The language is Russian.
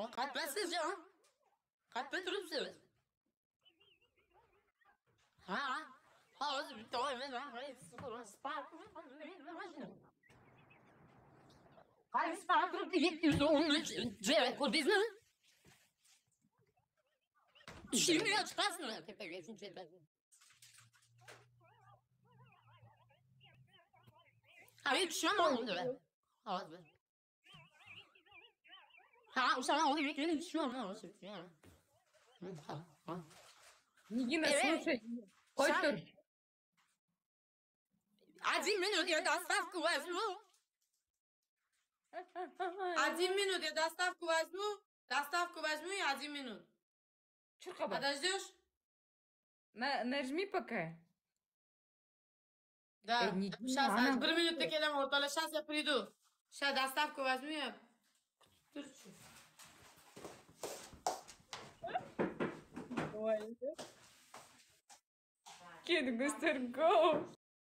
Oh, God bless you, John. Ha? Ha, bir doğru ve ben burayı sıkıyorum. Spark. Hayır, Spark. Yüzde on üç. Cevap o bizden. Şimdi açmaz şey mı? Hayır, şu an oldu. Ağzı. Ha, sana onu bekleyin, düşmem oğlum. Ha, ha. Нигина, Э, слушай. Сам- тут. Один минут я доставку возьму. Один минут, я доставку возьму. Доставку возьму и один минут. Подождешь? На- Нажми пока. Да. Э, не- Сейчас, bir minutda kelaman o'rtoqlar. Сейчас я приду. Сейчас доставку возьму я. Turciu. Why? Kid, Guster, go!